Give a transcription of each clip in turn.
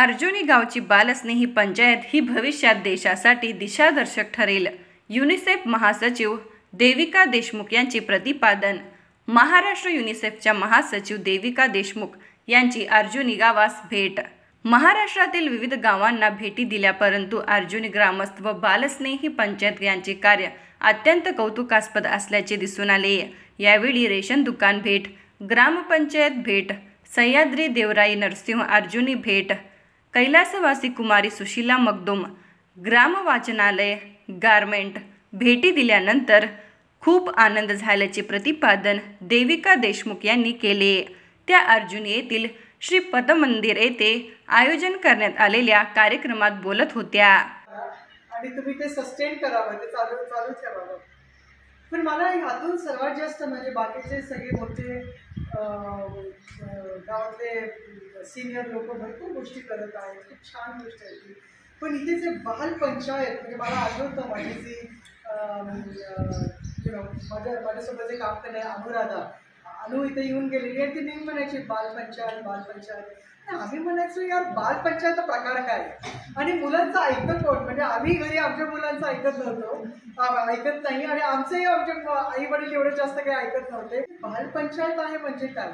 अर्जुनी गावची बालस्नेही पंचायत ही भविष्यात देशासाठी दिशादर्शक ठरेल. युनिसेफ महासचिव देविका देशमुख यांचे प्रतिपादन. महाराष्ट्र युनिसेफच्या महासचिव देविका देशमुख यांची अर्जुनी गावास भेट. महाराष्ट्रातील विविध गावांना भेटी दिल्या परंतु अर्जुनी ग्रामस्थ व बालस्नेही पंचायत यांचे कार्य अत्यंत कौतुकास्पद असल्याचे दिसून आले. यावेळी रेशन दुकान भेट ग्रामपंचायत भेट सह्याद्री देवराई नरसिंह अर्जुनी भेट कैलासवासी कुमारी सुशीला मगदोम ग्राम वाचनालय गारमेंट भेटी दिल्यानंतर खूप आनंद झाल्याचे प्रतिपादन देविका देशमुख यांनी केले त्या अर्जुन येथील श्री पतमंदिर येथे आयोजन करण्यात आलेल्या कार्यक्रमात बोलत होत्या आणि तुम्ही ते सस्टेन करावं ते चालू चालू ठेवावं. पण मला ह्यातून सर्वात जास्त म्हणजे बाकीचे सगळे मोठे गावातले सिनियर लोक भरपूर गोष्टी करत आहेत. खूप छान गोष्ट आहे ती. पण इथे जे बाल पंचायत म्हणजे मला आठवतं माझी जी यु नो माझ्या माझ्यासोबत जे काम करणारे अनुराधा अनु इथे येऊन गेलेली आहे ती नेहमी म्हणायची बालपंचायत बालपंचायत आम्ही म्हणायचो यार बालपंचायत प्रकार काय? आणि मुलांचं ऐकत कोण? म्हणजे आम्ही घरी आमच्या मुलांचं ऐकत नव्हतो. ऐकत नाही. आणि आमचेही आमच्या आई वडील एवढे जास्त काही ऐकत नव्हते. बालपंचायत आहे म्हणजे काय?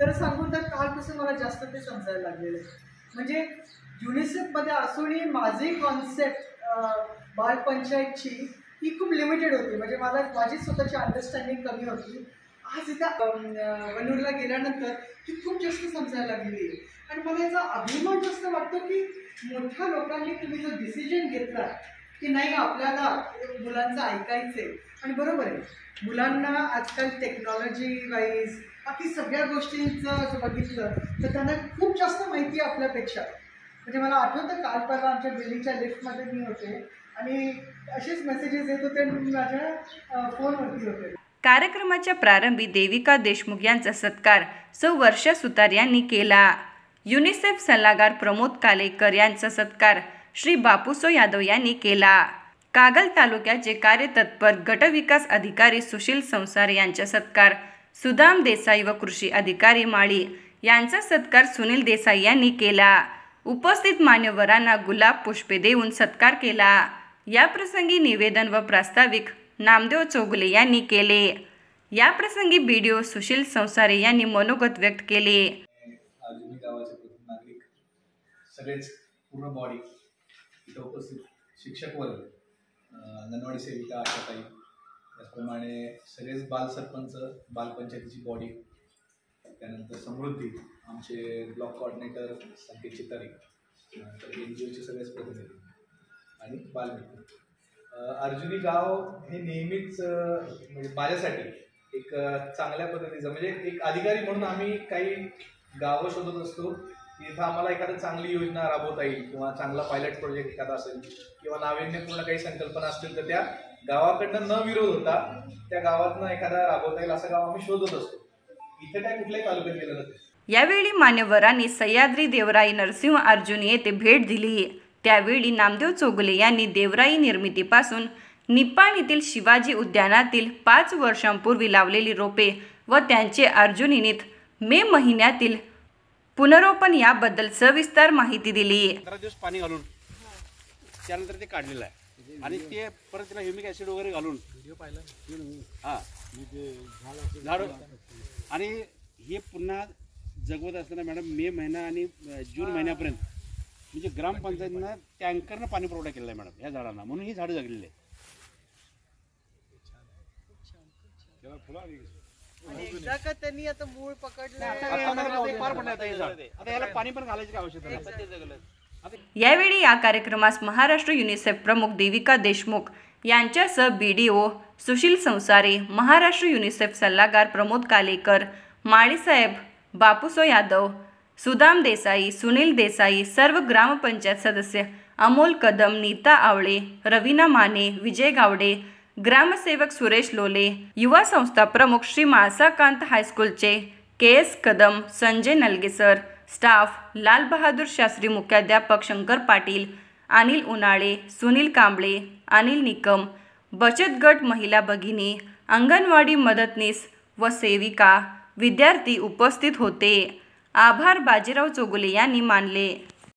तर सांगून तर कालपासून मला जास्त ते समजायला लागलेलं म्हणजे युनिसेफमध्ये असूनही माझी कॉन्सेप्ट बालपंचायतची ही खूप लिमिटेड होती. म्हणजे मला माझी स्वतःची अंडरस्टँडिंग कमी होती. आज इथं वनूरला गेल्यानंतर ही खूप जास्त समजायला लागलेली आहे मला याचा अभिमान जास्त वाटतो की मोठ्या लोकांनी तुम्ही जो डिसिजन घेतला की नाही आपल्याला मुलांचं ऐकायचे आणि बरोबर आहे. मुलांना आजकाल टेक्नॉलॉजी वाईज बाकी सगळ्या गोष्टींचं जर बघितलं तर त्यांना खूप जास्त माहिती आहे आपल्यापेक्षा. म्हणजे मला आठवतं काल परवा आमच्या बिल्डिंगच्या लिफ्टमध्ये मी होते आणि असेच मेसेजेस येत होते आणि माझ्या फोनवरती होते. कार्यक्रमाच्या प्रारंभी देविका देशमुख यांचा सत्कार सौ वर्षा सुतार यांनी केला. युनिसेफ सल्लागार प्रमोद कालेकर यांचा सत्कार श्री बापूसो यादव यांनी केला. कागल तालुक्याचे कार्यतत्पर गटविकास अधिकारी सुशील संसार यांचा सत्कार सुदाम देसाई व कृषी अधिकारी माळी यांचा सत्कार सुनील देसाई यांनी केला. उपस्थित मान्यवरांना गुलाब पुष्पे देऊन सत्कार केला. या प्रसंगी निवेदन व प्रास्ताविक नामदेव चौगुले यांनी केले. या प्रसंगी बी डी ओ सुशील संसारे यांनी मनोगत व्यक्त केले अर्जुनी गावाचे प्रथम नागरिक सगळेच पूर्ण बॉडी इथं उपस्थित शिक्षक वर्ग अंगणवाडी सेविका आशाताई त्याचप्रमाणे सगळेच बाल सरपंच बालपंचायतीची बॉडी त्यानंतर समृद्धी आमचे ब्लॉक कॉर्डिनेटर संकेत चितारी नंतर एन जी ओचे सगळेच प्रतिनिधी आणि बालमित्र. अर्जुनी गाव हे नेहमीच म्हणजे माझ्यासाठी एक चांगल्या पद्धतीचं म्हणजे एक अधिकारी म्हणून आम्ही काही गावं शोधत असतो. की इथं आम्हाला एखादी चांगली योजना राबवता येईल किंवा चांगला पायलट प्रोजेक्ट एखादा असेल किंवा नाविन्यपूर्ण काही संकल्पना असतील तर त्या गावाकडनं न विरोध होता त्या गावातनं एखादा राबवता येईल असं गाव आम्ही शोधत असतो. इथे काय कुठल्याही तालुक्यात गेलं नसतं. यावेळी मान्यवरांनी सह्याद्री देवराई नरसिंह अर्जुन येथे भेट दिली. त्यावेळी नामदेव चोगले यांनी देवराई निर्मितीपासून निपाण येथील शिवाजी उद्यानातील पाच वर्षांपूर्वी लावलेली रोपे व त्यांचे अर्जुनिनीत मे महिन्यातील पुनरोपण याबद्दल सविस्तर माहिती दिली. पंधरा दिवस पाणी घालून त्यानंतर ते काढलेलं आहे. आणि ते परत त्याला ह्युमिक ऍसिड वगैरे घालून हा. झाड आणि हे पुन्हा जगवत असताना मॅडम मे महिना आणि जून महिन्यापर्यंत म्हणजे ग्रामपंचायतीनं टँकरनं पाणी पुरवठा केलेला आहे मॅडम या झाडांना. म्हणून ही झाडं जगलेली आहे आणि एकदा का त्यांनी आता मूळ पकडलं आता मॅडम ते पार पडलं आता झाड आता याला पाणी पण घालायची काय आवश्यकता नाही. यावेळी या कार्यक्रमास महाराष्ट्र युनिसेफ प्रमुख देविका देशमुख यांच्यासह बी डी ओ सुशील संसारे महाराष्ट्र युनिसेफ सल्लागार प्रमोद कालेकर माळीसाहेब बापूसो यादव सुदाम देसाई सुनील देसाई सर्व ग्रामपंचायत सदस्य अमोल कदम नीता आवळे रवीना माने विजय गावडे ग्रामसेवक सुरेश लोले युवा संस्था प्रमुख Shri Masakant हायस्कूलचे K S Kadam Sanjay Nalgesar staff Lal Bahadur Shastri मुख्याध्यापक शंकर पाटील अनिल उन्हाळे सुनील कांबळे अनिल निकम बचत गट महिला भगिनी अंगणवाडी मदतनीस व सेविका विद्यार्थी उपस्थित होते. आभार बाजीराव चोगुले यांनी मानले.